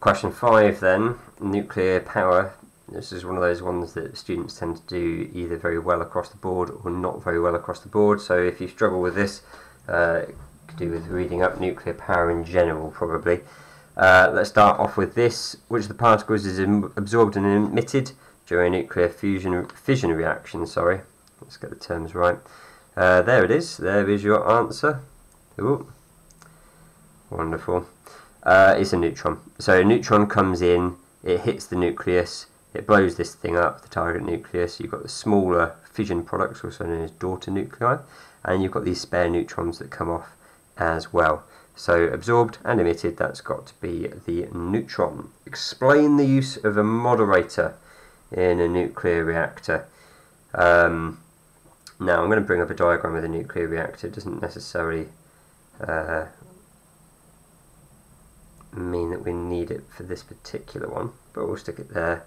Question five then, nuclear power. This is one of those ones that students tend to do either very well across the board or not very well across the board. So if you struggle with this, uh, could do with reading up nuclear power in general probably. Uh, let's start off with this. Which of the particles is absorbed and emitted during nuclear fusion fission reaction? Sorry, let's get the terms right. Uh, there it is. There is your answer. Ooh. Wonderful. Uh, it's a neutron. So a neutron comes in, it hits the nucleus, it blows this thing up, the target nucleus. You've got the smaller fission products, also known as daughter nuclei, and you've got these spare neutrons that come off as well. So absorbed and emitted, that's got to be the neutron. Explain the use of a moderator in a nuclear reactor. Um, now I'm going to bring up a diagram of a nuclear reactor. It doesn't necessarily uh, mean that we need it for this particular one, but we'll stick it there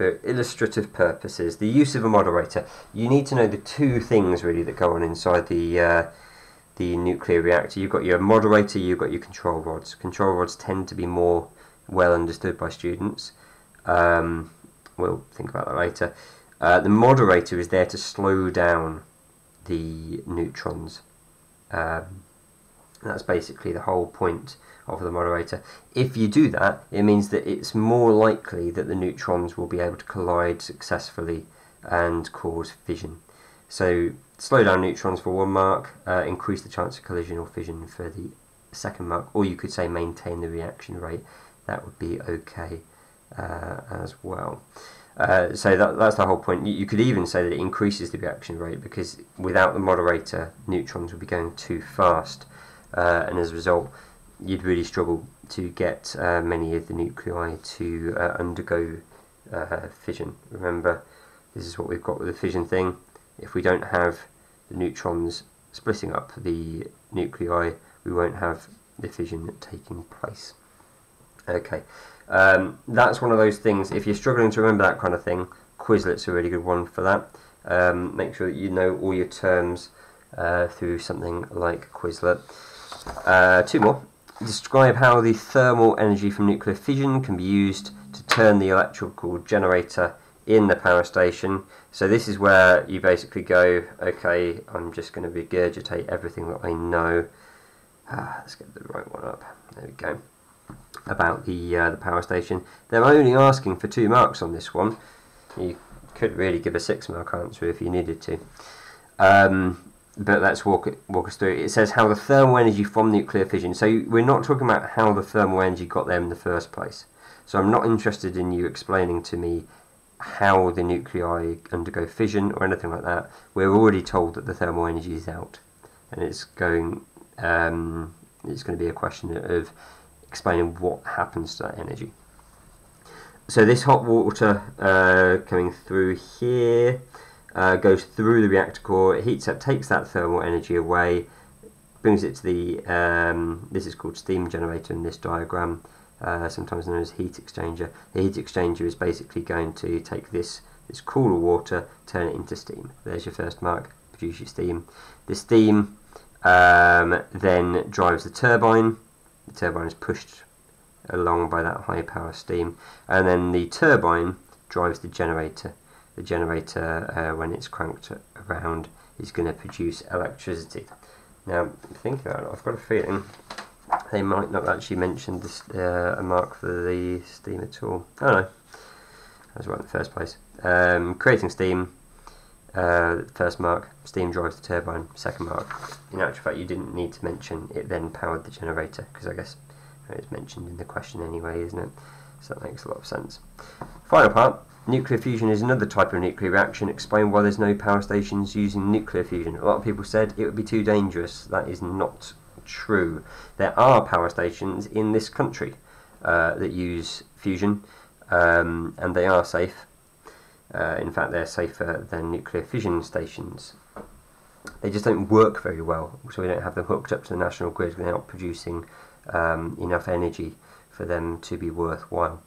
for illustrative purposes. The use of a moderator. You need to know the two things really that go on inside the uh, the nuclear reactor. You've got your moderator, you've got your control rods. Control rods tend to be more well understood by students. Um, we'll think about that later. Uh, the moderator is there to slow down the neutrons. Um, that's basically the whole point of the moderator. If you do that, it means that it's more likely that the neutrons will be able to collide successfully and cause fission. So slow down neutrons for one mark, uh, increase the chance of collision or fission for the second mark, or you could say maintain the reaction rate. That would be okay uh, as well. Uh, so that, that's the whole point. You, you, could even say that it increases the reaction rate because without the moderator, neutrons would be going too fast uh, and as a result, you'd really struggle to get uh, many of the nuclei to uh, undergo uh, fission. Remember, this is what we've got with the fission thing. If we don't have the neutrons splitting up the nuclei, we won't have the fission taking place. Okay, um, that's one of those things. If you're struggling to remember that kind of thing, Quizlet's a really good one for that. Um, make sure that you know all your terms uh, through something like Quizlet. Uh, two more. Describe how the thermal energy from nuclear fission can be used to turn the electrical generator in the power station. So this is where you basically go, okay, I'm just going to regurgitate everything that I know. Ah, let's get the right one up. There we go. About the uh, the power station. They're only asking for two marks on this one. You could really give a six mark answer if you needed to. Um, but let's walk it, walk us through. It says how the thermal energy from nuclear fission. So we're not talking about how the thermal energy got there in the first place. So I'm not interested in you explaining to me how the nuclei undergo fission or anything like that. We're already told that the thermal energy is out, and it's going. Um, it's going to be a question of explaining what happens to that energy. So this hot water uh, coming through here uh, goes through the reactor core, it heats up, takes that thermal energy away, brings it to the, um, this is called steam generator in this diagram, uh, sometimes known as heat exchanger. The heat exchanger is basically going to take this, this cooler water, turn it into steam. There's your first mark, produce your steam. The steam um, then drives the turbine. The turbine is pushed along by that high power steam, and then the turbine drives the generator the generator, uh, when it's cranked around, is going to produce electricity. Now, think about it, I've got a feeling they might not actually mention uh, a mark for the steam at all. Oh no, I was right in the first place. Um, creating steam, uh, first mark, steam drives the turbine, second mark. In actual fact, you didn't need to mention it then powered the generator, because I guess it's mentioned in the question anyway, isn't it? So that makes a lot of sense. Final part, Nuclear fusion is another type of nuclear reaction. Explain why there's no power stations using nuclear fusion. A lot of people said it would be too dangerous. That is not true. There are power stations in this country uh, that use fusion, um, and they are safe. Uh, in fact, they're safer than nuclear fission stations. They just don't work very well, so we don't have them hooked up to the national grid. They're not producing um, enough energy for them to be worthwhile.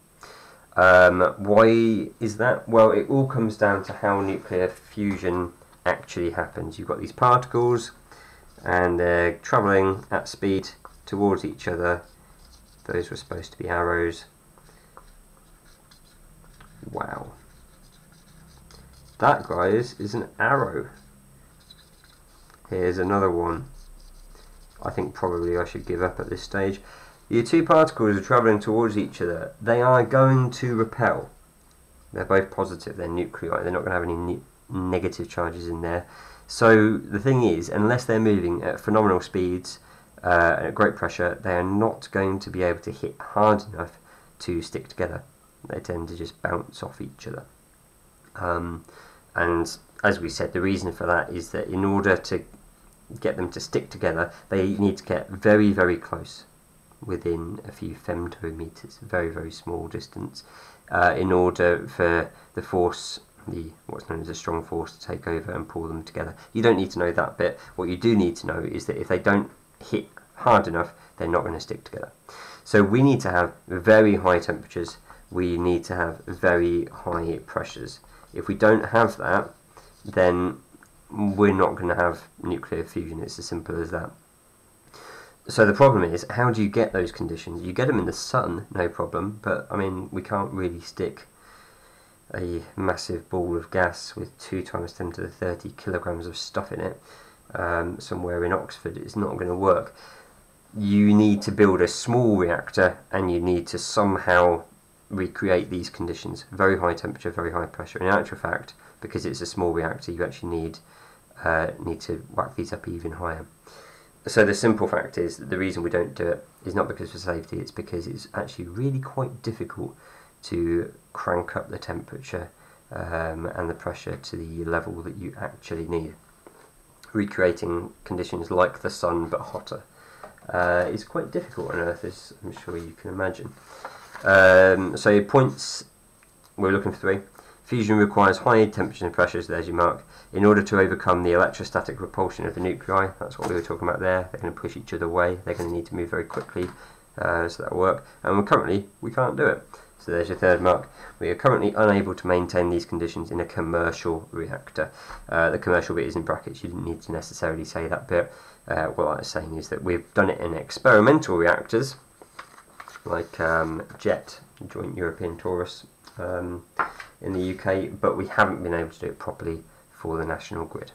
Um, why is that? Well, it all comes down to how nuclear fusion actually happens. You've got these particles and they're travelling at speed towards each other Those were supposed to be arrows. Wow. That, guys, is an arrow. Here's another one. I think probably I should give up at this stage. Your two particles are travelling towards each other. They are going to repel. They're both positive. They're nuclei. They're not going to have any ne negative charges in there. So the thing is, unless they're moving at phenomenal speeds uh, and at great pressure, they are not going to be able to hit hard enough to stick together. They tend to just bounce off each other. Um, and as we said, the reason for that is that in order to get them to stick together, they need to get very, very close within a few femtometers, very, very small distance, uh, in order for the force, the what's known as a strong force, to take over and pull them together. You don't need to know that bit. What you do need to know is that if they don't hit hard enough, they're not going to stick together. So we need to have very high temperatures. We need to have very high pressures. If we don't have that, then we're not going to have nuclear fusion. It's as simple as that. So the problem is, how do you get those conditions? You get them in the sun, no problem, but I mean, we can't really stick a massive ball of gas with 2 times 10 to the 30 kilograms of stuff in it um, somewhere in Oxford. It's not going to work. You need to build a small reactor and you need to somehow recreate these conditions. Very high temperature, very high pressure. In actual fact, because it's a small reactor, you actually need uh, need to whack these up even higher. So the simple fact is that the reason we don't do it is not because of safety, it's because it's actually really quite difficult to crank up the temperature um, and the pressure to the level that you actually need. Recreating conditions like the sun but hotter uh, is quite difficult on Earth, as I'm sure you can imagine. Um, so points, we're looking for three. Fusion requires high temperatures and pressures, there's your mark, in order to overcome the electrostatic repulsion of the nuclei. That's what we were talking about there. They're going to push each other away. They're going to need to move very quickly, uh, so that'll work. And currently, we can't do it. So there's your third mark. We are currently unable to maintain these conditions in a commercial reactor. Uh, the commercial bit is in brackets. You didn't need to necessarily say that bit. Uh, what I was saying is that we've done it in experimental reactors, like um, JET, Joint European Torus, um, in the UK, but we haven't been able to do it properly for the national grid.